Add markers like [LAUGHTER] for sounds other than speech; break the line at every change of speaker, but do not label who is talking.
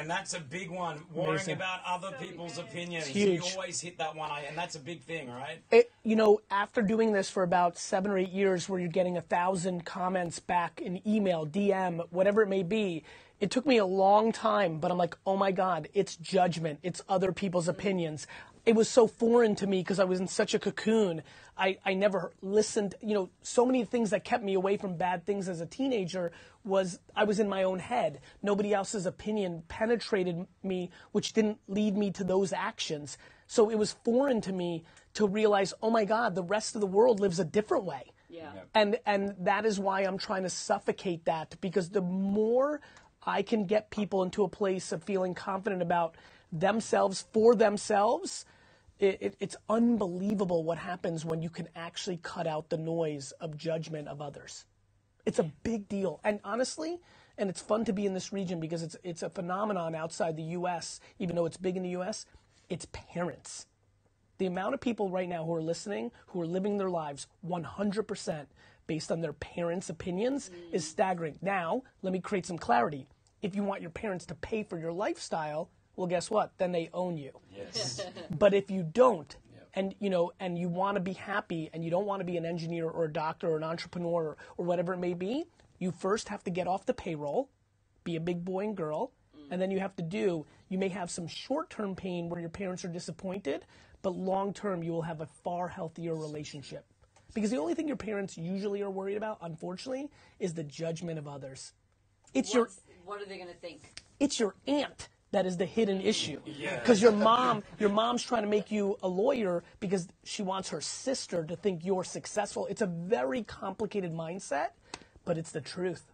And that's a big one. Worrying
Amazing.
about other people's opinions.
huge.
You always hit that one, and that's a big thing, right?
it, you know, after doing this for about seven or eight years, where you're getting a thousand comments back in email, DM, whatever it may be, it took me a long time, but I'm like, oh my God, it's judgment, it's other people's opinions. It was so foreign to me because I was in such a cocoon. I, I never listened, you know, so many things that kept me away from bad things as a teenager was I was in my own head. Nobody else's opinion penetrated me, which didn't lead me to those actions. So it was foreign to me to realize, oh my God, the rest of the world lives a different way.
Yeah.
And and that is why I'm trying to suffocate that because the more I can get people into a place of feeling confident about themselves for themselves, it, it, it's unbelievable what happens when you can actually cut out the noise of judgment of others. It's a big deal. And honestly, and it's fun to be in this region because it's it's a phenomenon outside the US, even though it's big in the US, it's parents. The amount of people right now who are listening, who are living their lives 100% based on their parents' opinions is staggering. Now, let me create some clarity. If you want your parents to pay for your lifestyle, well guess what? Then they own you.
Yes. [LAUGHS]
But if you don't, and you know, and you want to be happy, and you don't want to be an engineer or a doctor or an entrepreneur or, or whatever it may be, you first have to get off the payroll, be a big boy and girl, mm. and then you have to do. You may have some short-term pain where your parents are disappointed, but long-term you will have a far healthier relationship. Because the only thing your parents usually are worried about, unfortunately, is the judgment of others. It's your
What's, what are they going to think?
it's your aunt that is the hidden issue. Because your mom, your mom's trying to make you a lawyer because she wants her sister to think you're successful. It's a very complicated mindset, but it's the truth.